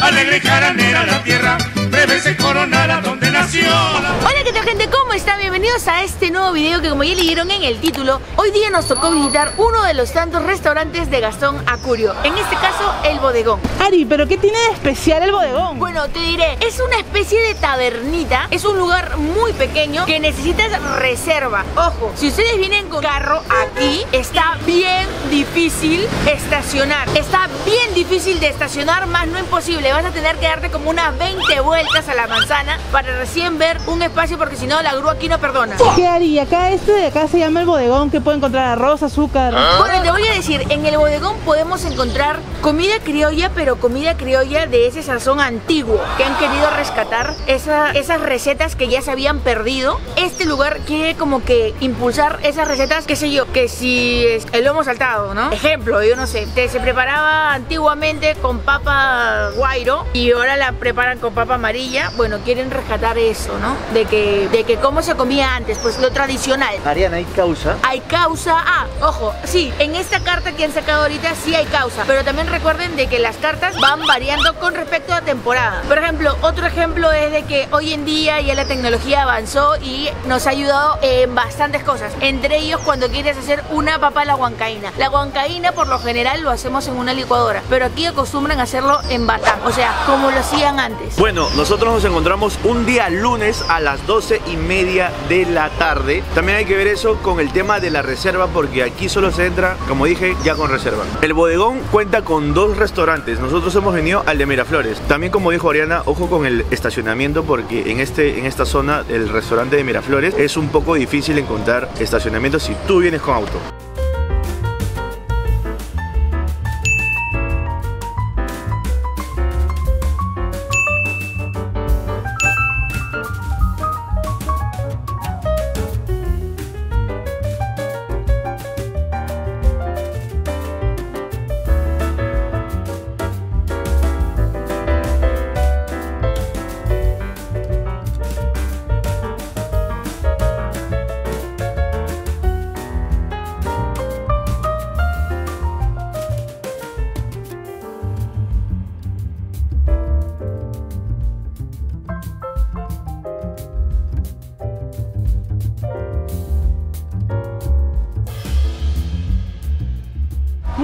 alegre caranera la tierra, breve coronada donde nació. Hola, ¿qué tal gente? ¿Cómo están? Bienvenidos a este nuevo video que como ya leyeron en el título, hoy día nos tocó visitar uno de los tantos restaurantes de Gastón Acurio, en este caso el Bodegón. Ari, ¿pero qué tiene de especial el bodegón? Bueno, te diré, es una especie de tabernita, es un lugar muy pequeño que necesitas reserva. Ojo, si ustedes vienen con carro aquí, está bien difícil estacionar. Está bien difícil de estacionar, más no imposible. Vas a tener que darte como unas 20 vueltas a la manzana para recién ver un espacio porque si no la grúa aquí no perdona. ¿Qué Ari? Acá este de acá se llama el bodegón, que puede encontrar arroz, azúcar. Bueno, te voy a decir, en el bodegón podemos encontrar comida criolla, pero comida criolla de ese sazón antiguo, que han querido rescatar esa- esas recetas que ya se habían perdido. Este lugar quiere como que impulsar esas recetas, qué sé yo, que si es el lomo saltado, ¿no? Ejemplo, yo no sé, que se preparaba antiguamente con papa guairo y ahora la preparan con papa amarilla. Bueno, quieren rescatar eso, ¿no? De que, de que cómo se comía antes, pues lo tradicional. Ariana, ¿hay causa? Hay causa. Ah, ojo, sí, en esta carta que han sacado ahorita sí hay causa. Pero también recuerden de que las cartas van variando con respecto a temporada. Por ejemplo, otro ejemplo es de que hoy en día ya la tecnología avanzó y nos ha ayudado en bastantes cosas. Entre ellos cuando quieres hacer una papa a la huancaína. La huancaína por lo general lo hacemos en una licuadora. Pero aquí acostumbran a hacerlo en batán. O sea, como lo hacían antes. Bueno, nosotros nos encontramos un día lunes a las 12 y media de la tarde. También hay que ver eso con el tema de la reserva porque aquí solo se entra, como dije, ya con reserva. El bodegón cuenta con dos restaurantes. Nosotros hemos venido al de Miraflores. También como dijo Ariana, ojo con el estacionamiento porque en, este, en esta zona el restaurante de Miraflores es un poco difícil encontrar estacionamiento si tú vienes con auto.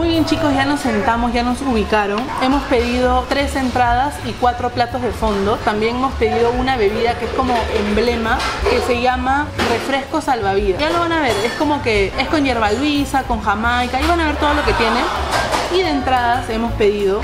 Muy bien chicos, ya nos sentamos, ya nos ubicaron. Hemos pedido tres entradas y cuatro platos de fondo. También hemos pedido una bebida que es como emblema, que se llama refresco salvavidas. Ya lo van a ver, es como que es con hierba luisa, con jamaica, y van a ver todo lo que tiene. Y de entradas hemos pedido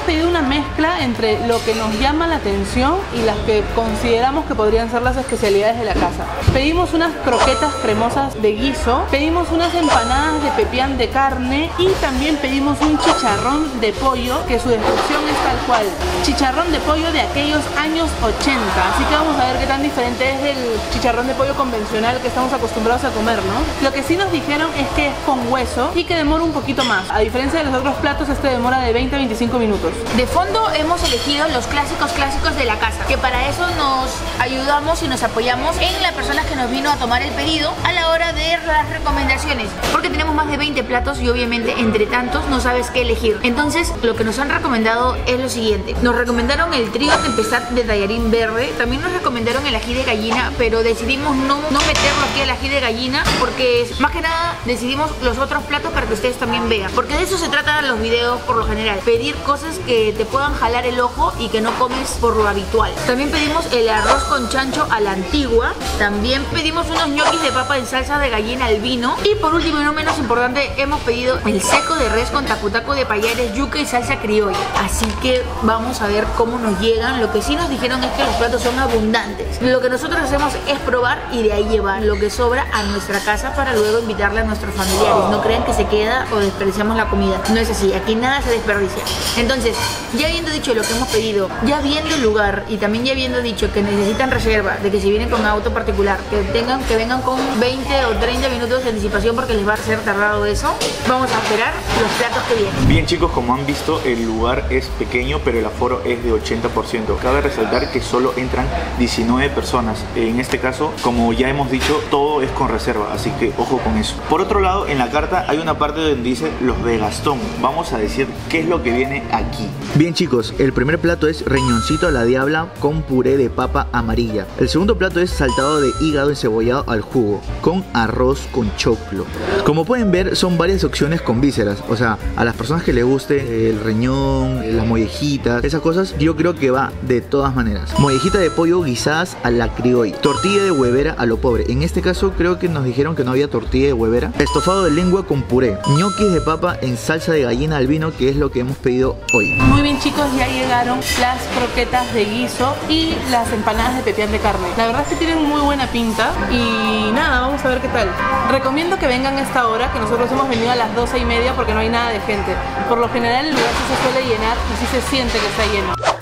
Hemos pedido una mezcla entre lo que nos llama la atención y las que consideramos que podrían ser las especialidades de la casa. Pedimos unas croquetas cremosas de guiso, pedimos unas empanadas de pepián de carne y también pedimos un chicharrón de pollo, que su descripción es tal cual, chicharrón de pollo de aquellos años 80. Así que vamos a ver qué tan diferente es del chicharrón de pollo convencional que estamos acostumbrados a comer, ¿no? Lo que sí nos dijeron es que es con hueso y que demora un poquito más. A diferencia de los otros platos, este demora de 20 a 25 minutos. De fondo hemos elegido los clásicos clásicos de la casa, que para eso nos ayudamos y nos apoyamos en la persona que nos vino a tomar el pedido a la hora de las recomendaciones, porque tenemos más de 20 platos y obviamente entre tantos no sabes qué elegir. Entonces, lo que nos han recomendado es lo siguiente. Nos recomendaron el trío tempestad de tallarín verde, también nos recomendaron el ají de gallina, pero decidimos no, no meterlo aquí al ají de gallina porque más que nada decidimos los otros platos para que ustedes también vean, porque de eso se trata los videos por lo general, pedir cosas que te puedan jalar el ojo y que no comes por lo habitual. También pedimos el arroz con chancho a la antigua. También pedimos unos ñoquis de papa en salsa de gallina al vino. Y por último y no menos importante, hemos pedido el seco de res con tacutaco de payares, yuca y salsa criolla. Así que vamos a ver cómo nos llegan. Lo que sí nos dijeron es que los platos son abundantes. Lo que nosotros hacemos es probar y de ahí llevar lo que sobra a nuestra casa para luego invitarle a nuestros familiares. No crean que se queda o desperdiciamos la comida. No es así, aquí nada se desperdicia. Entonces, ya habiendo dicho lo que hemos pedido, ya viendo el lugar y también ya habiendo dicho que necesitan reserva, de que si vienen con auto particular, que tengan que vengan con 20 o 30 minutos de anticipación porque les va a ser tardado eso, vamos a esperar los platos que vienen. Bien chicos, como han visto, el lugar es pequeño, pero el aforo es de 80%. Cabe resaltar que solo entran 19 personas. En este caso, como ya hemos dicho, todo es con reserva, así que ojo con eso. Por otro lado, en la carta hay una parte donde dice los de Gastón. Vamos a decir qué es lo que viene aquí. Bien chicos, el primer plato es reñoncito a la diabla con puré de papa amarilla. El segundo plato es saltado de hígado encebollado al jugo con arroz con choclo. Como pueden ver, son varias opciones con vísceras. O sea, a las personas que les guste el riñón, las mollejitas, esas cosas, yo creo que va de todas maneras. Mollejita de pollo guisadas a la criolla. Tortilla de huevera a lo pobre. En este caso creo que nos dijeron que no había tortilla de huevera. Estofado de lengua con puré. ñoquis de papa en salsa de gallina al vino, que es lo que hemos pedido hoy. Muy bien chicos, ya llegaron las croquetas de guiso y las empanadas de pepián de carne. La verdad es que tienen muy buena pinta y nada, vamos a ver qué tal. Recomiendo que vengan a esta hora, que nosotros hemos venido a las 12 y media porque no hay nada de gente. Por lo general el lugar se suele llenar y sí se siente que está lleno.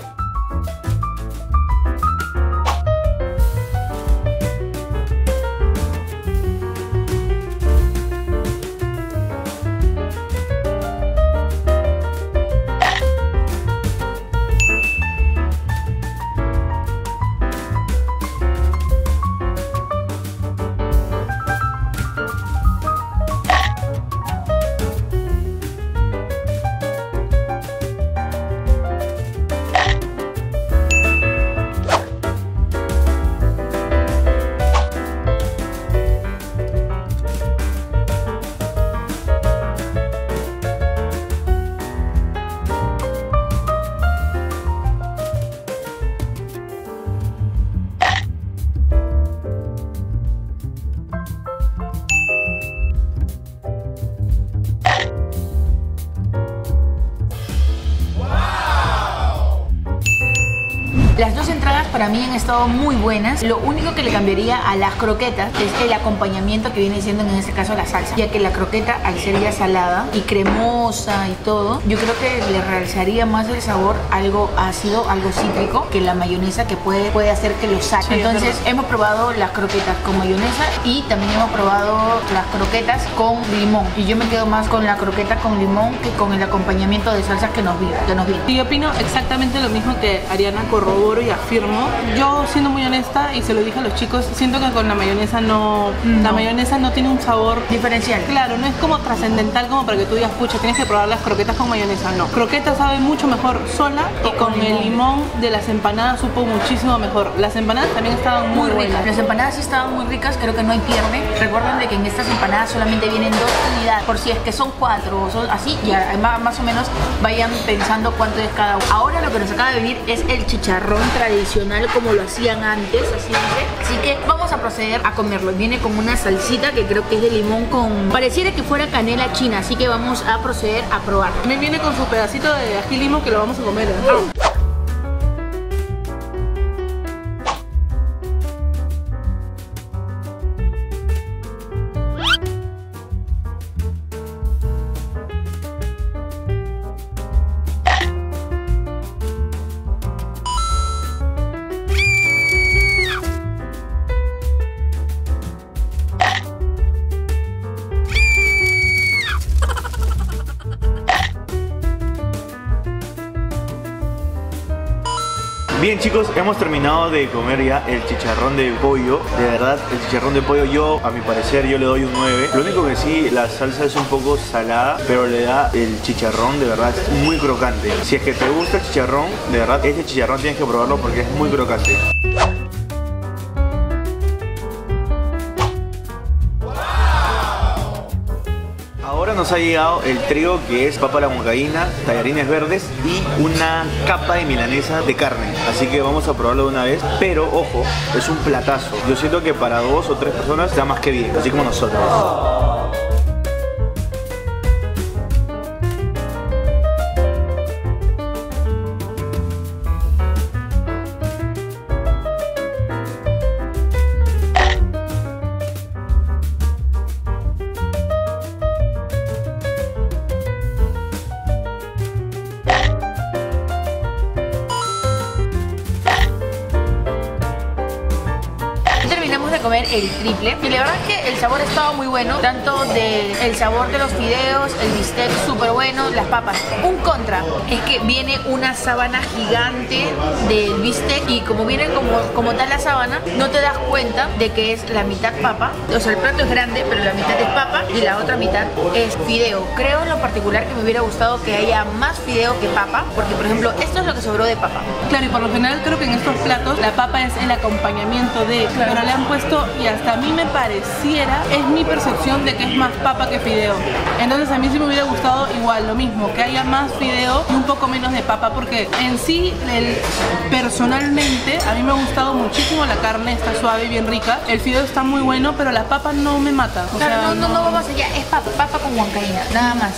Las dos entradas para mí han estado muy buenas. Lo único que le cambiaría a las croquetas es el acompañamiento que viene siendo en este caso la salsa. Ya que la croqueta al ser ya salada y cremosa y todo, yo creo que le realzaría más el sabor algo ácido, algo cítrico que la mayonesa que puede, puede hacer que lo saque. Entonces hemos probado las croquetas con mayonesa y también hemos probado las croquetas con limón. Y yo me quedo más con la croqueta con limón que con el acompañamiento de salsa que nos vino. Que nos vino. Y yo opino exactamente lo mismo que Ariana corroboró y afirmo. Yo siendo muy honesta y se lo dije a los chicos, siento que con la mayonesa no, la mayonesa no tiene un sabor diferencial. Claro, no es como trascendental como para que tú digas, pucha, tienes que probar las croquetas con mayonesa. No, croqueta sabe mucho mejor sola y con, el limón de las empanadas supo muchísimo mejor. Las empanadas también estaban muy, ricas. Las empanadas sí estaban muy ricas, creo que no hay pierde. Recuerden de que en estas empanadas solamente vienen dos unidades, por si es que son cuatro o son así, ya más o menos vayan pensando cuánto es cada uno. Ahora lo que nos acaba de venir es el chicharrón tradicional como lo hacían antes, así Así que vamos a proceder a comerlo. Viene con una salsita que creo que es de limón con... Pareciera que fuera canela china, así que vamos a proceder a probar. Me viene con su pedacito de ají limo que lo vamos a comer. ¿eh? Bien chicos, hemos terminado de comer ya el chicharrón de pollo. De verdad, el chicharrón de pollo yo, a mi parecer, yo le doy un 9 Lo único que sí, la salsa es un poco salada Pero le da el chicharrón, de verdad, es muy crocante. Si es que te gusta el chicharrón, de verdad, este chicharrón tienes que probarlo porque es muy crocante nos ha llegado el trío que es papa la moncaína, tallarines verdes y una capa de milanesa de carne. Así que vamos a probarlo de una vez. Pero ojo, es un platazo. Yo siento que para dos o tres personas está más que bien, así como nosotros. El triple. Y la verdad es que el sabor estaba muy bueno, tanto del el sabor de los fideos, el bistec súper bueno, las papas. Un contra es que viene una sábana gigante del bistec y como viene como, como tal la sábana, no te das cuenta de que es la mitad papa. O sea, el plato es grande, pero la mitad es papa y la otra mitad es fideo. Creo en lo particular que me hubiera gustado que haya más fideo que papa, porque por ejemplo, esto es lo que sobró de papa. Claro, y por lo general creo que en estos platos la papa es el acompañamiento de, pero le han puesto, y hasta a mí me pareciera, es mi percepción de que es más papa que fideo. Entonces a mí sí me hubiera gustado igual, lo mismo, que haya más fideo y un poco menos de papa, porque en sí, el, personalmente, a mí me ha gustado muchísimo la carne, está suave y bien rica. El fideo está muy bueno, pero la papa no me mata. O Claro, sea, no, no, no vamos allá, es papa, papa con huancaína, nada más.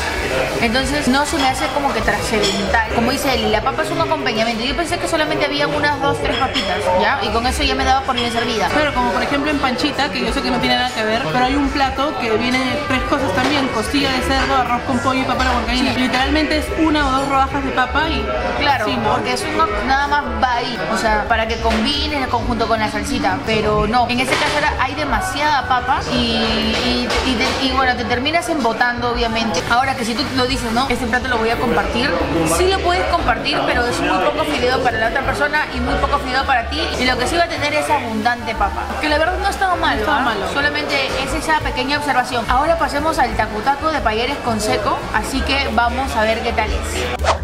Entonces no se me hace como que trascendental. Como dice Eli, la papa es un acompañamiento. Yo pensé que solamente había unas dos, tres papitas, ¿ya? Y con eso ya me daba por bien servida. Claro, como por ejemplo en Panchita, que yo sé que no tiene nada que ver, pero hay un plato que viene tres cosas también, costilla de cerdo, arroz con pollo y papa a la huancaína. Literalmente es una o dos rodajas de papa y Claro, sí, ¿no? porque eso no, nada más va ahí, o sea, para que combine en conjunto con la salsita, pero no, en ese caso era, hay demasiada papa y, y, y y bueno, te terminas embotando obviamente. Ahora que si tú lo dices, ¿no? Este plato lo voy a compartir, sí lo puedes compartir, pero es muy poco fideo para la otra persona y muy poco fideo para ti y lo que sí va a tener es abundante papa, que la verdad no malo, estaba ¿ah? malo. solamente es esa pequeña observación. Ahora pasemos al tacutaco de payeres con seco, así que vamos a ver qué tal es.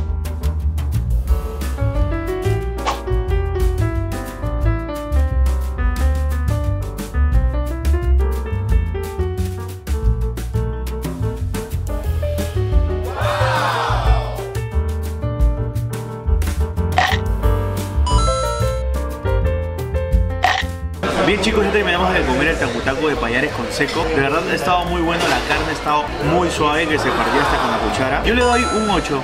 Bien chicos, ya terminamos de comer el tacutaco de payares con seco. De verdad ha estado muy bueno, la carne ha estado muy suave que se partía hasta con la cuchara. Yo le doy un 8.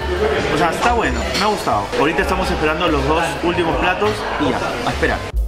O sea, está bueno, me ha gustado. Ahorita estamos esperando los dos últimos platos y ya, a esperar.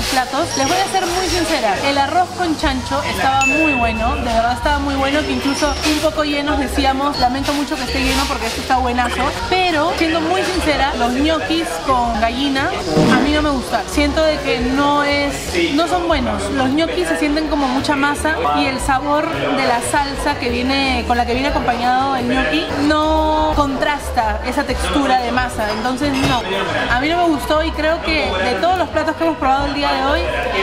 Platos. Les voy a muy sincera, el arroz con chancho estaba muy bueno, de verdad estaba muy bueno, que incluso un poco llenos decíamos, lamento mucho que esté lleno porque esto está buenazo, pero siendo muy sincera, los ñoquis con gallina a mí no me gustan. Siento de que no es, no son buenos. Los ñoquis se sienten como mucha masa y el sabor de la salsa que viene, con la que viene acompañado el ñoqui no contrasta esa textura de masa. Entonces no, a mí no me gustó y creo que de todos los platos que hemos probado el día de hoy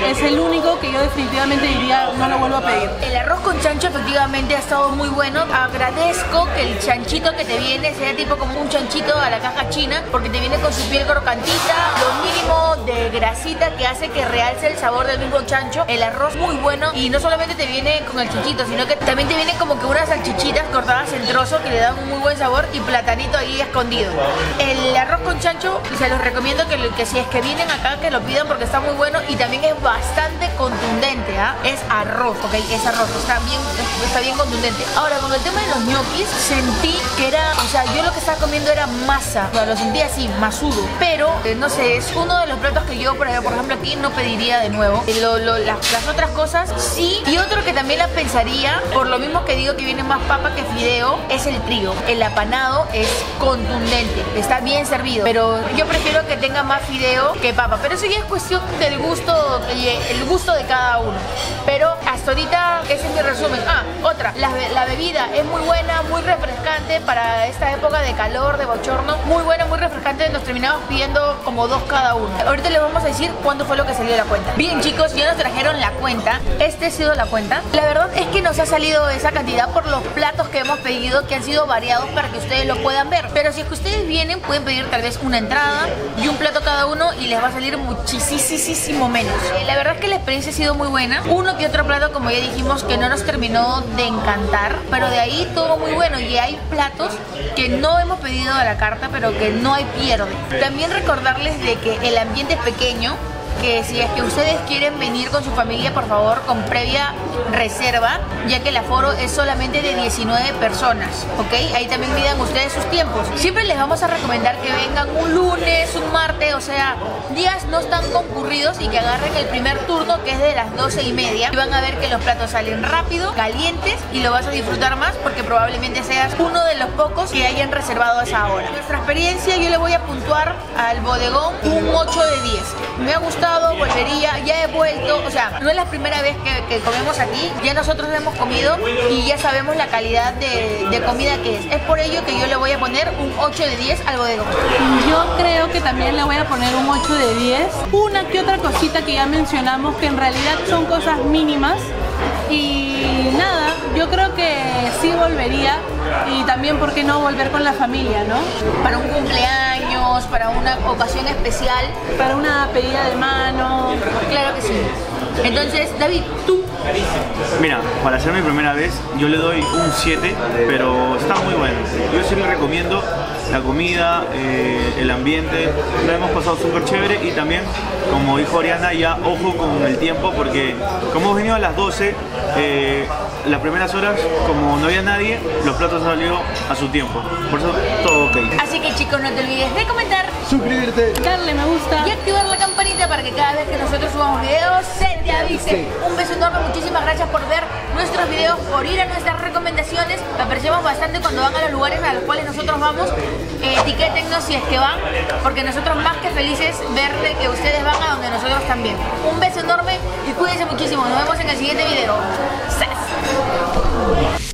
es el único que yo definitivamente diría no lo vuelvo a pedir. El arroz con chancho efectivamente ha estado muy bueno. Agradezco que el chanchito que te viene sea tipo como un chanchito a la caja china, porque te viene con su piel crocantita, lo mínimo de grasita que hace que realce el sabor del mismo chancho. El arroz muy bueno y no solamente te viene con el chanchito, sino que también te viene como que unas salchichitas cortadas en trozos que le dan un muy buen sabor y platanito ahí escondido. El arroz con chancho se los recomiendo que, que si es que vienen acá que lo pidan porque está muy bueno y también es bastante contundente, ¿ah? Es arroz, ok, es arroz, está bien, está bien contundente. Ahora, con el tema de los ñoquis, sentí que era, o sea, yo lo que estaba comiendo era masa, o sea, lo sentí así, masudo, pero, eh, no sé, es uno de los platos que yo, por ejemplo, aquí no pediría de nuevo. Eh, lo- lo- las, otras cosas, sí, y otro que también la pensaría, por lo mismo que digo que viene más papa que fideo, es el trigo. El apanado es contundente, está bien servido, pero yo prefiero que tenga más fideo que papa, pero eso es cuestión del gusto, el gusto de cada uno. Pero hasta ahorita ese es mi resumen. Ah, otra, la, la bebida es muy buena, muy refrescante para esta época de calor, de bochorno, muy buena, muy refrescante, nos terminamos pidiendo como dos cada uno. Ahorita les vamos a decir cuánto fue lo que salió de la cuenta. Bien chicos, ya nos trajeron la cuenta, este ha sido la cuenta. La verdad es que nos ha salido esa cantidad por los platos que hemos pedido, que han sido variados para que ustedes lo puedan ver. Pero si es que ustedes vienen, pueden pedir tal vez una entrada y un plato cada uno y les va a salir muchísimo menos. Eh, La verdad es que la experiencia ha sido muy buena. Uno que otro plato, como ya dijimos, que no nos terminó de encantar, pero de ahí todo muy bueno. Y hay platos que no hemos pedido a la carta, pero que no hay pierde. También recordarles de que el ambiente es pequeño, que si es que ustedes quieren venir con su familia, por favor, con previa reserva, ya que el aforo es solamente de 19 personas, ¿ok? Ahí también midan ustedes sus tiempos. Siempre les vamos a recomendar que vengan un lunes, un martes, o sea, días no tan concurridos y que agarren el primer turno que es de las 12 y media. Y van a ver que los platos salen rápido, calientes y lo vas a disfrutar más porque probablemente seas uno de los pocos que hayan reservado a esa hora. Nuestra experiencia yo le voy a puntuar al bodegón un 8 de 10. Me ha gustado volvería, ya he vuelto, o sea, no es la primera vez que, que comemos aquí, ya nosotros hemos comido y ya sabemos la calidad de, de, comida que es. Es por ello que yo le voy a poner un 8 de 10 al bodegón. Yo creo que también le voy a poner un 8 de 10. Una que otra cosita que ya mencionamos que en realidad son cosas mínimas y nada, yo creo que sí volvería y también por qué no volver con la familia, ¿no? Para un cumpleaños, para una ocasión especial. Para una pedida de mano. Claro que sí. Entonces, David, tú. Mira, para hacer mi primera vez, yo le doy un 7, pero está muy bueno. Yo sí le recomiendo la comida, eh, el ambiente, lo hemos pasado súper chévere y también, como dijo Oriana, ya ojo con el tiempo porque como hemos venido a las 12, eh, las primeras horas, como no había nadie, los platos salieron a su tiempo. Por eso todo ok. Así que chicos, no te olvides de comentar, suscribirte, darle me gusta y activar la campanita para que cada vez que nosotros subamos videos se te avise. Sí. Un beso enorme, muchísimas gracias por ver nuestros videos, por ir a nuestras recomendaciones. Me apreciamos bastante cuando van a los lugares a los cuales nosotros vamos. Eh, etiquétennos si es que van, porque nosotros más que felices ver que ustedes van a donde nosotros también. Un beso enorme y cuídense muchísimo. Nos vemos en el siguiente video. ¡Sas!